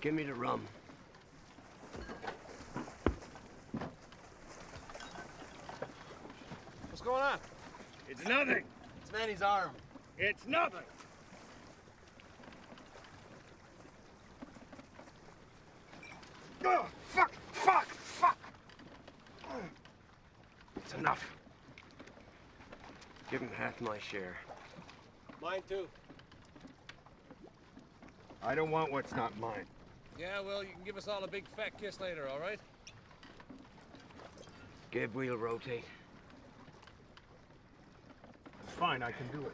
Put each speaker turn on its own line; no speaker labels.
Give me the rum.
What's going on?
It's nothing.
It's Manny's arm.
It's nothing.
Oh, fuck, fuck, fuck! It's enough. Give him half my share.
Mine too.
I don't want what's not mine.
Yeah, well, you can give us all a big fat kiss later, all right?
Gib, we'll rotate.
Fine, I can do it.